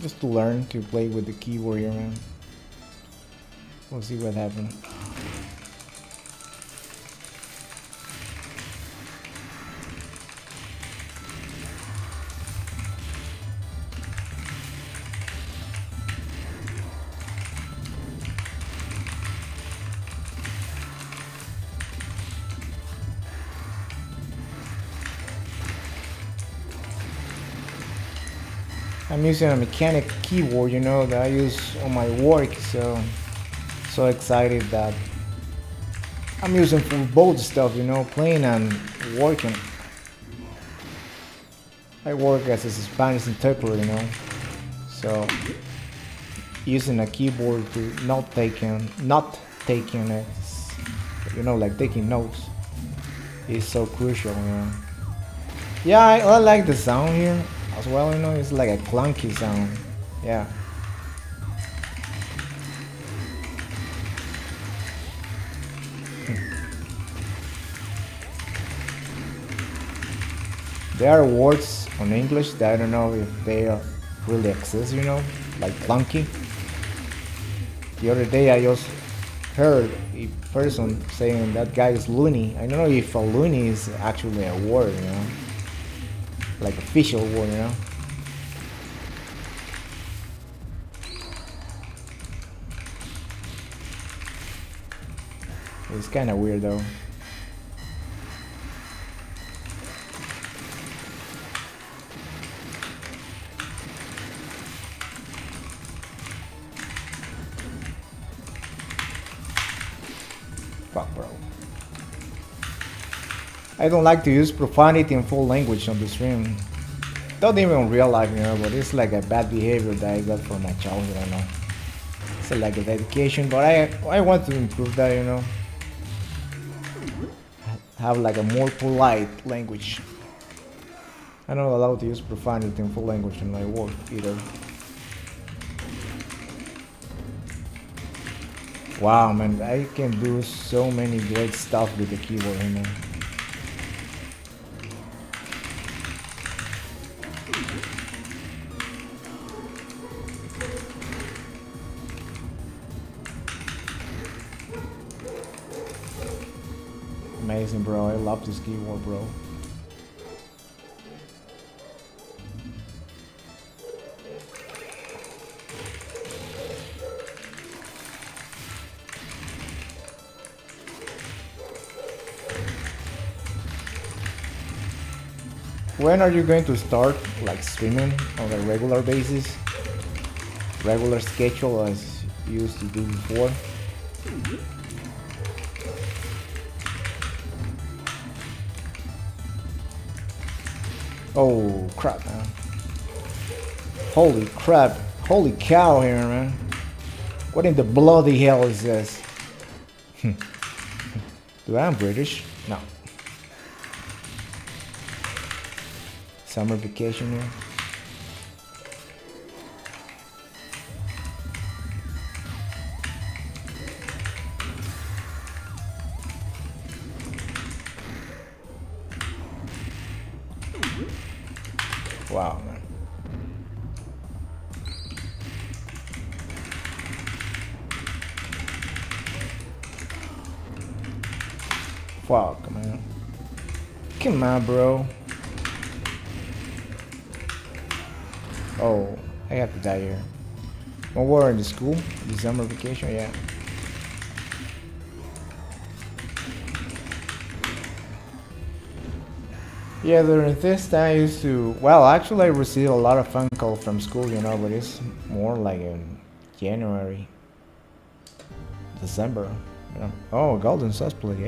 Just to learn to play with the keyboard warrior man. We'll see what happens. I'm using a mechanic keyboard, you know, that I use on my work, so so excited that I'm using for both stuff, you know, playing and working. I work as a Spanish interpreter, you know, so using a keyboard to not taking, not taking it, you know, like taking notes is so crucial, you know. Yeah, I, I like the sound here as well, you know, it's like a clunky sound. Yeah. Hmm. There are words on English that I don't know if they really exist, you know, like clunky. The other day I just heard a person saying that guy is loony. I don't know if a loony is actually a word, you know like official one, you know. It's kind of weird though. Fuck, bro. I don't like to use profanity in full language on the stream. Not even in real life, you know, but it's like a bad behavior that I got from my childhood, I know. It's like a dedication, but I I want to improve that, you know. Have like a more polite language. I'm not allowed to use profanity in full language in my work either. Wow, man, I can do so many great stuff with the keyboard, you know. Amazing, bro. I love this keyboard, bro. When are you going to start like streaming on a regular basis? Regular schedule as you used to do before? Oh crap man. Holy crap. Holy cow here man. What in the bloody hell is this? Do I am British? No. Summer vacation here. Wow, man. Fuck, man. Come on, bro. Oh, I have to die here. When we're in the school, summer vacation, yeah. Yeah, during this time I used to, well, actually I received a lot of phone call from school, you know, but it's more like in January, December, you know. Oh, Golden Susplay,